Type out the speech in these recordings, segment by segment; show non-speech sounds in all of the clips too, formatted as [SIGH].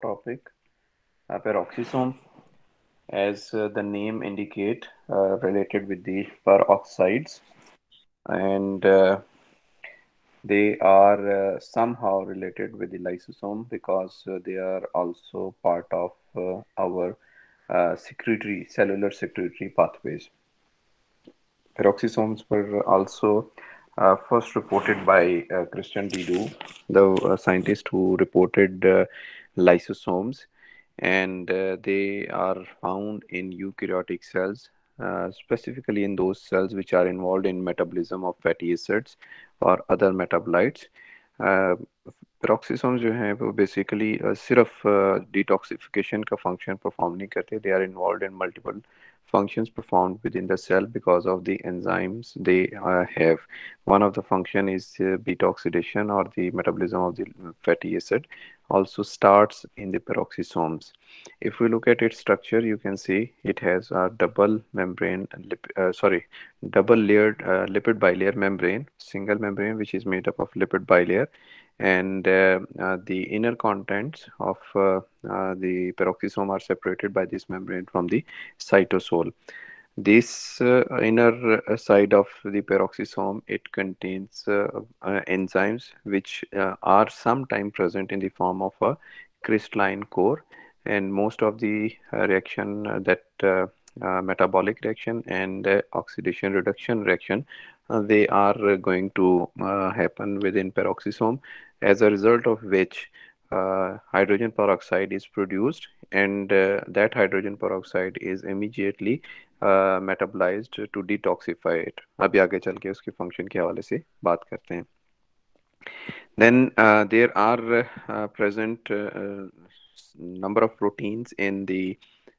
topic, uh, peroxisome, as uh, the name indicate, uh, related with the peroxides, and uh, they are uh, somehow related with the lysosome because uh, they are also part of our secretory, cellular secretory pathways. Peroxisomes were also uh, first reported by uh, Christian de Duve, the uh, scientist who reported lysosomes, and uh, they are found in eukaryotic cells, uh, specifically in those cells which are involved in metabolism of fatty acids or other metabolites. Peroxisome जो हैं वो basically सिर्फ detoxification का function perform नहीं करते they are involved in multiple functions performed within the cell because of the enzymes they uh, have. One of the function is uh, beta oxidation or the metabolism of the fatty acid also starts in the peroxisomes. If we look at its structure, you can see it has a double membrane, uh, sorry, double layered uh, lipid bilayer membrane, single membrane which is made up of lipid bilayer and uh, uh, the inner contents of uh, the peroxisome are separated by this membrane from the cytosol. This uh, inner uh, side of the peroxisome, it contains uh, enzymes which are sometime present in the form of a crystalline core. And most of the reaction that uh, metabolic reaction and uh, oxidation reduction reaction uh, they are going to happen within peroxisome. As a result of which uh, hydrogen peroxide is produced and uh, that hydrogen peroxide is immediately uh, metabolized to detoxify it अभी आगे चल के उसके function के हवाले से बात करते हैं then uh, there are uh, present uh, number of proteins in the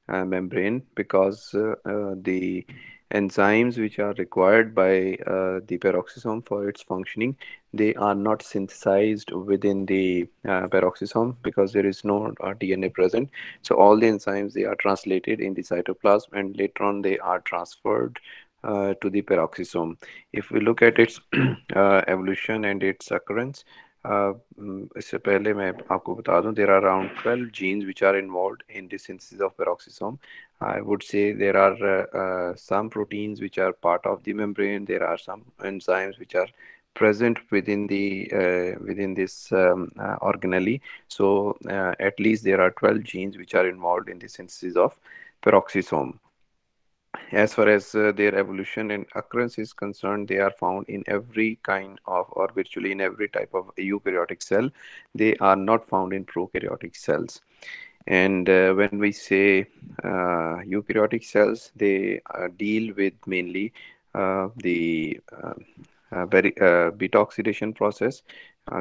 membrane because the enzymes which are required by uh, the peroxisome for its functioning they are not synthesized within the uh, peroxisome because there is no uh, dna present. So all the enzymes they are translated in the cytoplasm and later on they are transferred uh, to the peroxisome. If we look at its [CLEARS THROAT] uh, evolution and its occurrence इससे पहले मैं आपको बता दूं there are around 12 genes which are involved in the synthesis of peroxisome I would say there are uh, uh, some proteins which are part of the membrane there are some enzymes which are present within the uh, within this um, uh, organelle so uh, at least there are 12 genes which are involved in the synthesis of peroxisome as far as uh, their evolution and occurrence is concerned they are found in every kind of or virtually in every type of eukaryotic cell. They are not found in prokaryotic cells. And uh, when we say uh, eukaryotic cells they uh, deal with mainly uh, the uh, very beta oxidation process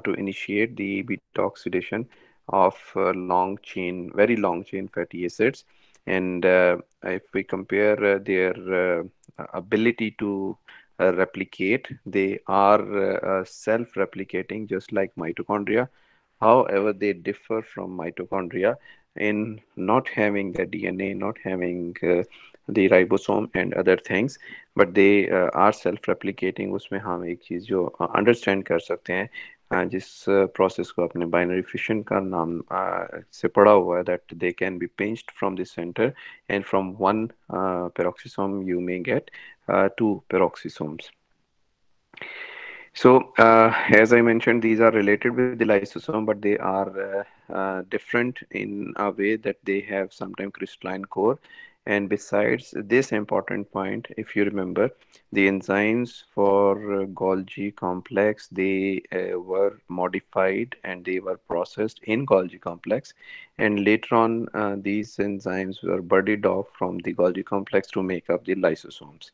to initiate the beta oxidation of long chain very long chain fatty acids and uh, if we compare uh, their uh, ability to replicate, they are self-replicating just like mitochondria. However, they differ from mitochondria in not having the DNA, not having uh, the ribosome and other things, but they uh, are self-replicating. उसमें हम एक चीज़ जो understand कर सकते हैं जिस process को अपने बाइनरी फिशन का नाम से पढ़ा हुआ है that they can B pinched from this centre and from one peroxisome you may get uh, two peroxisomes so uh, as i mentioned these are related with the lysosome but they are uh, uh, different in a way that they have sometimes crystalline core and besides this important point, if you remember, the enzymes for uh, Golgi complex, they uh, were modified and they were processed in Golgi complex. And later on, uh, these enzymes were budded off from the Golgi complex to make up the lysosomes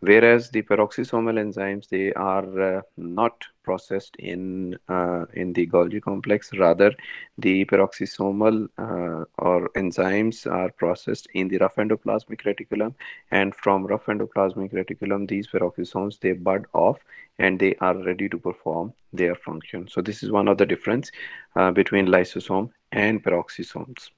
whereas the peroxisomal enzymes they are uh, not processed in uh, in the Golgi complex. Rather the peroxisomal uh, or enzymes are processed in the rough endoplasmic reticulum. And from rough endoplasmic reticulum these peroxisomes they bud off and they are ready to perform their function. So this is one of the difference uh, between lysosome and peroxisomes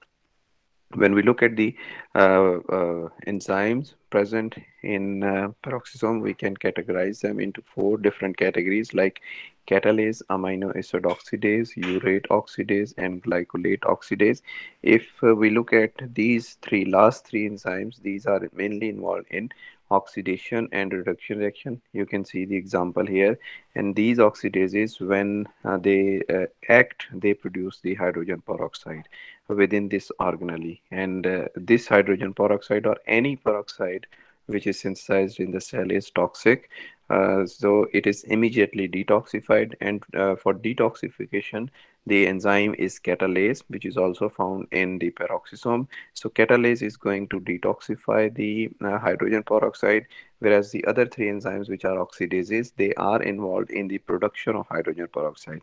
when we look at the uh, uh, enzymes present in uh, peroxisome, we can categorize them into four different categories like catalase, amino acid oxidase, urate oxidase, and glycolate oxidase. If uh, we look at these three last three enzymes, these are mainly involved in oxidation and reduction reaction. You can see the example here. And these oxidases, when uh, they uh, act, they produce the hydrogen peroxide within this organelle. And uh, this hydrogen peroxide or any peroxide which is synthesized in the cell is toxic. Uh, so it is immediately detoxified and uh, for detoxification the enzyme is catalase which is also found in the peroxisome. So catalase is going to detoxify the uh, hydrogen peroxide whereas the other three enzymes which are oxidases they are involved in the production of hydrogen peroxide.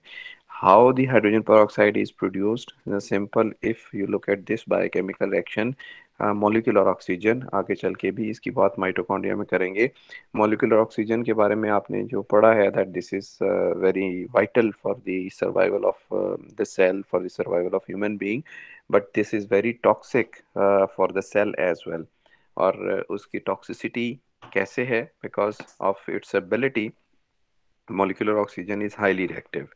How the hydrogen peroxide is produced simple if you look at this biochemical reaction molecular oxygen आगे चल के भी इसकी बात mitochondria में करेंगे। Molecular oxygen के बारे में आपने जो पढ़ा है that this is very vital for the survival of the cell for the survival of human being but this is very toxic for the cell as well और उसकी टॉक्सिसिटी कैसे है? Because of its ability molecular oxygen is highly reactive.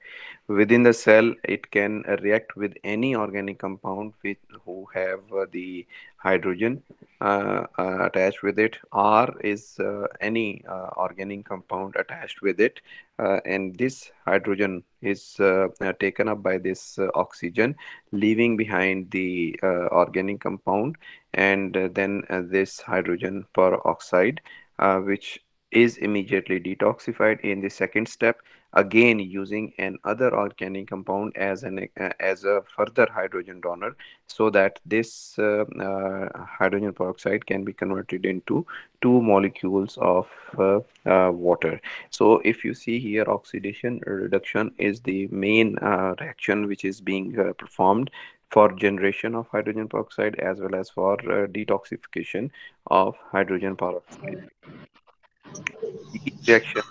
Within the cell it can react with any organic compound with who have uh, the hydrogen uh, uh, attached with it. R is uh, any uh, organic compound attached with it uh, and this hydrogen is taken up by this oxygen leaving behind the organic compound and then this hydrogen peroxide which is immediately detoxified in the second step again using another organic compound as an uh, as a further hydrogen donor so that this uh, uh, hydrogen peroxide can be converted into two molecules of uh, uh, water. So if you see here oxidation reduction is the main reaction which is being performed for generation of hydrogen peroxide as well as for detoxification of hydrogen peroxide reaction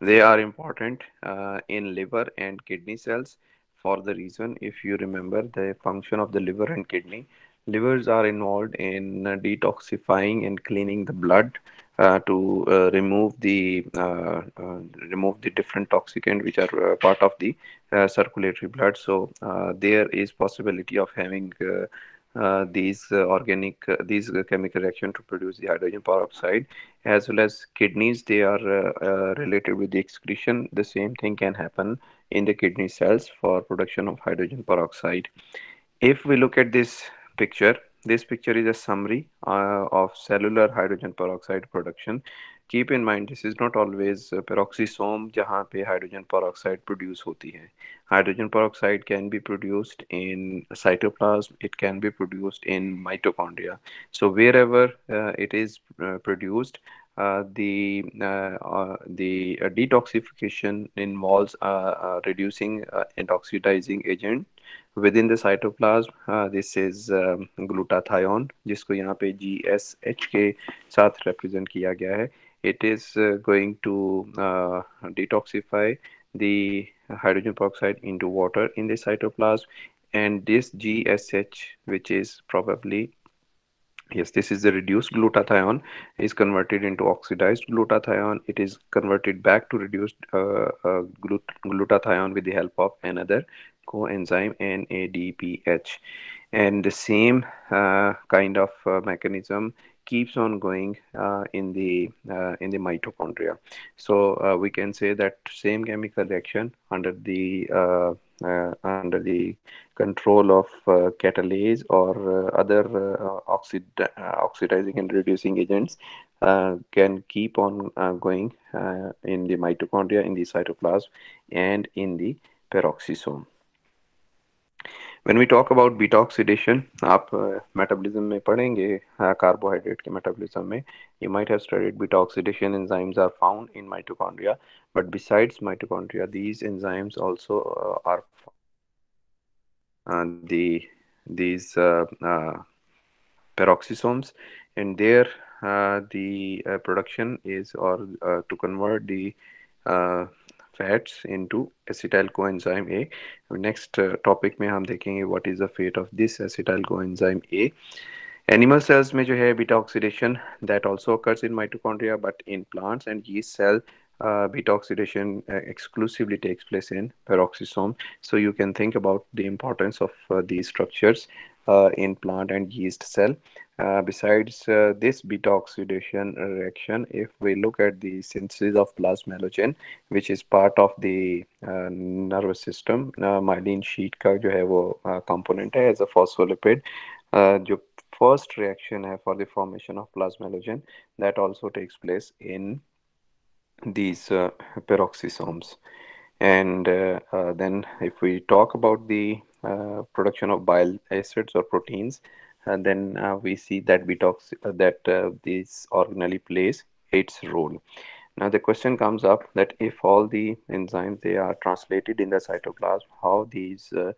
they are important uh, in liver and kidney cells for the reason if you remember the function of the liver and kidney. Livers are involved in uh, detoxifying and cleaning the blood uh, to uh, remove the uh, uh, remove the different toxicant which are part of the circulatory blood. So there is possibility of having uh, these uh, organic uh, these chemical reaction to produce the hydrogen peroxide as well as kidneys they are related with the excretion. The same thing can happen in the kidney cells for production of hydrogen peroxide. If we look at this picture this picture is a summary uh, of cellular hydrogen peroxide production keep in mind this is not always peroxisome जहाँ पे hydrogen peroxide produce होती है। Hydrogen peroxide can be produced in cytoplasm it can be produced in mitochondria so wherever it is produced Uh, the uh, uh, the uh, detoxification involves reducing uh, and oxidizing agent. Within the cytoplasm uh, this is um, glutathione जिसको यहाँ पे G S H के साथ represent किया गया है। It is uh, going to uh, detoxify the hydrogen peroxide into water in the cytoplasm. And this GSH which is probably yes this is the reduced glutathione is converted into oxidized glutathione. It is converted back to reduced uh, uh, glut glutathione with the help of another coenzyme NADPH and the same uh, kind of uh, mechanism keeps on going uh, in the uh, in the mitochondria. So uh, we can say that same chemical reaction under the uh, uh, under the control of uh, catalase or other oxid oxidizing and reducing agents can keep on going in the mitochondria in the cytoplasm and in the peroxisome when we talk about beta oxidation आप metabolism में पढ़ेंगे carbohydrate के metabolism में you might have studied beta oxidation enzymes are found in mitochondria but besides mitochondria these enzymes also uh, are uh, the these uh, uh, peroxisomes and there uh, the uh, production is or to convert the fats into acetyl coenzyme A next topic में हम देखेंगे what is the fate of this acetyl coenzyme A animal cells में जो है beta oxidation that also occurs in mitochondria but in plants and ये cell beta oxidation exclusively takes place in peroxisome so you can think about the importance of the structures in plant and yeast cell Uh, besides uh, this beta oxidation reaction, if we look at the synthesis of plasmalogen, which is part of the nervous system, myelin sheet का जो है वो component है as a phospholipid, जो first reaction है for the formation of plasmalogen that also takes place in these uh, peroxisomes. And uh, uh, then if we talk about the production of bile acids or proteins, then we see that detox that this organelle plays its role. Now the question comes up that if all the enzymes they are translated in the cytoplasm, how these uh,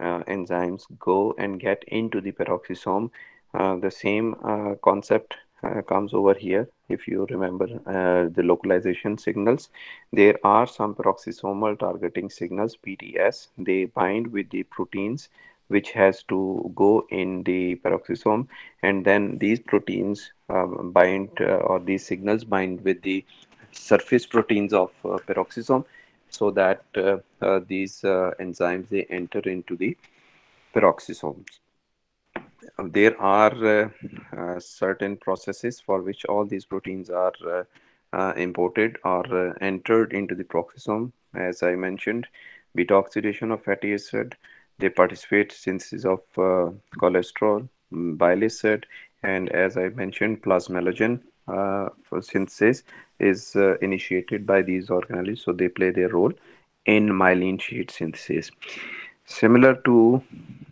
uh, enzymes go and get into the peroxisome. Uh, the same concept uh, comes over here if you remember uh, the localization signals there are some peroxisomal targeting signals pts they bind with the proteins which has to go in the peroxisome and then these proteins um, bind uh, or these signals bind with the surface proteins of uh, peroxisome so that uh, uh, these enzymes they enter into the peroxisomes there are uh, uh, certain processes for which all these proteins are uh, imported or entered into the peroxisome. As I mentioned, beta oxidation of fatty acid, they participate synthesis of cholesterol, mm, bile acid, and as I mentioned, plasmalogen uh, for synthesis is uh, initiated by these organelles, so they play their role in myelin sheet synthesis. Similar to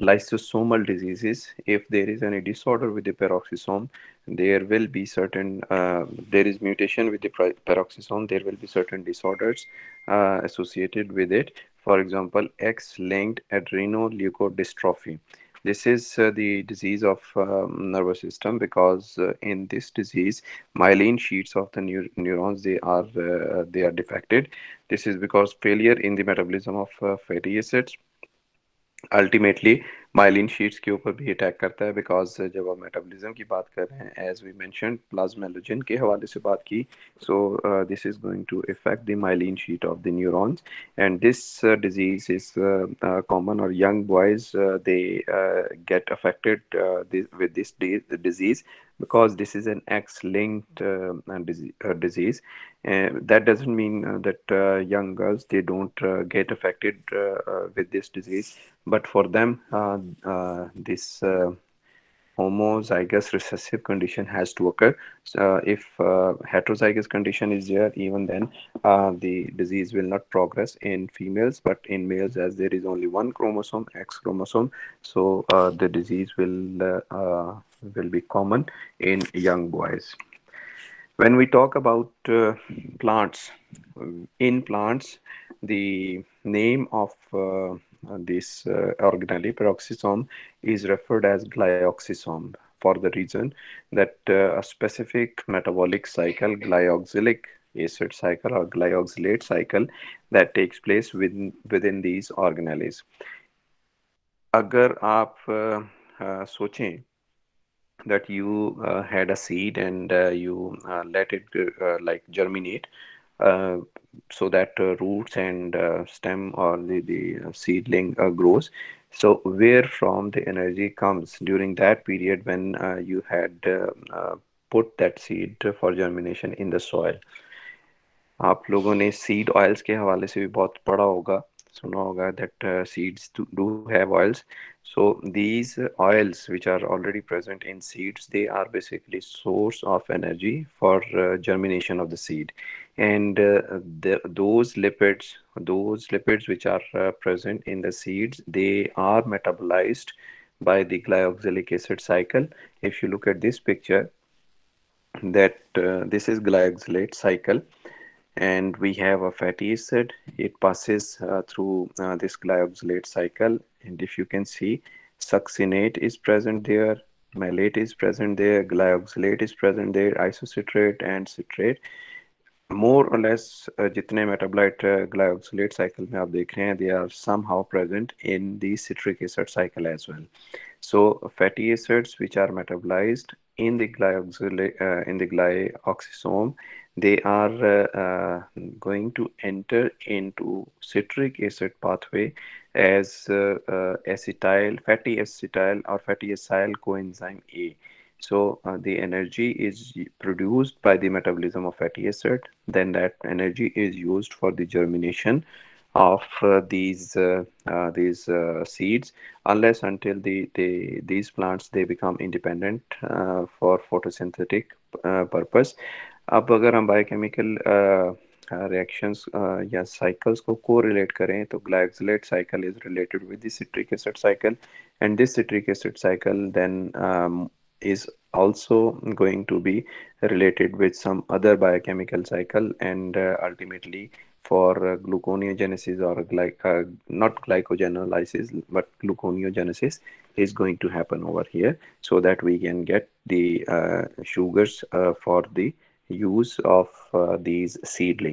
lysosomal diseases, if there is any disorder with the peroxisome, there will be certain, uh, there is mutation with the peroxisome, there will be certain disorders uh, associated with it for example, X-linked adrenoleukodystrophy. This is uh, the disease of um, nervous system because uh, in this disease, myelin sheets of the neur neurons they are uh, they are defected. This is because failure in the metabolism of uh, fatty acids ultimately myelin sheaths के ऊपर भी attack करता है because जब हम metabolism की बात कर रहे हैं एज वी मेंशन प्लाज्मेलोजन के हवाले से बात की so this is going to effect the myelin sheath of the neurons and this disease is common और young boys they get affected with this disease is an X-linked uh, disease, uh, disease. That doesn't mean uh, that uh, young girls they don't uh, get affected with this disease, but for them this homozygous recessive condition has to occur. So if uh, heterozygous condition is there, even then uh, the disease will not progress in females, but in males, as there is only one chromosome, X chromosome, so uh, the disease will will be common in young boys When we talk about uh, plants, in plants, the name of uh, this uh, organelle peroxisome is referred as glyoxysome for the reason that uh, a specific metabolic cycle, glyoxylic acid cycle or glyoxylate cycle that takes place within within these organelles. अगर आप uh, सोचें that you uh, had a seed and uh, you uh, let it uh, like germinate uh, so that uh, roots and stem or the, the seedling grows so where from the energy comes during that period when you had put that seed for germination in the soil आप लोगों ने seed oils के हवाले से भी बहुत पढ़ा होगा Sunoga that uh, seeds do, do have oils. So these oils which are already present in seeds, they are basically source of energy for uh, germination of the seed. And uh, the, those lipids, those lipids which are present in the seeds, they are metabolized by the glyoxylic acid cycle. If you look at this picture, that uh, this is glyoxylate cycle and we have a fatty acid. It passes uh, through uh, this glyoxylate cycle. And if you can see succinate is present there malate is present there glyoxylate is present there isocitrate and citrate. More or less uh, uh, glyoxylate cycle mein aap dekh rahe hain they are somehow present in the citric acid cycle as well. So fatty acids which are metabolized in the glyoxylate uh, in the glyoxysome they are uh, going to enter into citric acid pathway as uh, uh, acetyl, fatty acetyl or fatty acyl coenzyme A. So uh, the energy is produced by the metabolism of fatty acid. Then that energy is used for the germination of uh, these uh, these seeds unless until the, the these plants they become independent for photosynthetic purpose अब अगर हम biochemical reactions या cycles को correlate करें तो glycolate cycle is related with the citric acid cycle and this citric acid cycle then um, is also going to be related with some other biochemical cycle and uh, ultimately for uh, gluconeogenesis or gly uh, not glycogenolysis but gluconeogenesis is going to happen over here so that we can get the uh, sugars uh, for the use of uh, these seedlings